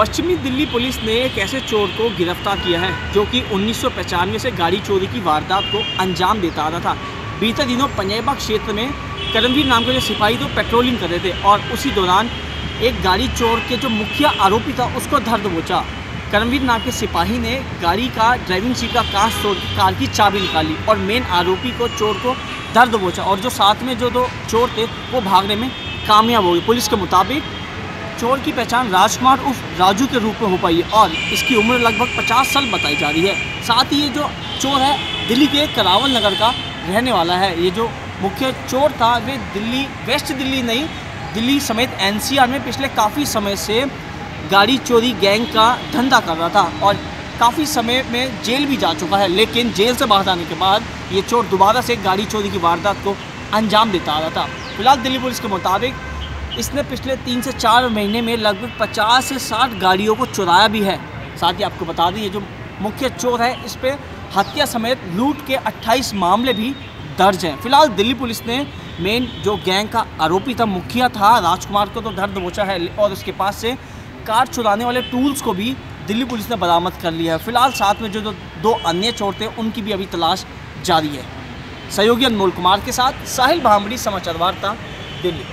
पश्चिमी दिल्ली पुलिस ने एक ऐसे चोर को गिरफ़्तार किया है, जो कि उन्नीस से गाड़ी चोरी की वारदात को अंजाम देता आ रहा था। बीते दिनों पंजेबा क्षेत्र में करमवीर नाम के जो सिपाही तो पेट्रोलिंग कर रहे थे और उसी दौरान एक गाड़ी चोर के जो मुख्य आरोपी था, उसको धर दबोचा। करमवीर नाम के सिपाही ने गाड़ी का ड्राइविंग सीट का कांच तोड़ कार की चाबी निकाली और मेन आरोपी को चोर को दर्द दबोचा और जो साथ में जो दो चोर थे, वो भागने में कामयाब हो गए। पुलिस के मुताबिक चोर की पहचान राजकुमार उर्फ़ राजू के रूप में हो पाई है और इसकी उम्र लगभग 50 साल बताई जा रही है। साथ ही ये जो चोर है, दिल्ली के करावल नगर का रहने वाला है। ये जो मुख्य चोर था, वे दिल्ली, वेस्ट दिल्ली नहीं, दिल्ली समेत एनसीआर में पिछले काफ़ी समय से गाड़ी चोरी गैंग का धंधा कर रहा था और काफ़ी समय में जेल भी जा चुका है। लेकिन जेल से बाहर आने के बाद ये चोर दोबारा से गाड़ी चोरी की वारदात को अंजाम देता आ रहा था। फ़िलहाल दिल्ली पुलिस के मुताबिक इसने पिछले तीन से चार महीने में लगभग पचास से साठ गाड़ियों को चुराया भी है। साथ ही आपको बता दें, ये जो मुख्य चोर है, इस पर हत्या समेत लूट के 28 मामले भी दर्ज हैं। फ़िलहाल दिल्ली पुलिस ने मेन जो गैंग का आरोपी था, मुखिया था, राजकुमार को तो धर दबोचा है, और उसके पास से कार चुराने वाले टूल्स को भी दिल्ली पुलिस ने बरामद कर लिया है। फ़िलहाल साथ में जो दो अन्य चोर थे, उनकी भी अभी तलाश जारी है। सहयोगी अनमोल कुमार के साथ, साहिल भामड़ी, समाचार वार्ता, दिल्ली।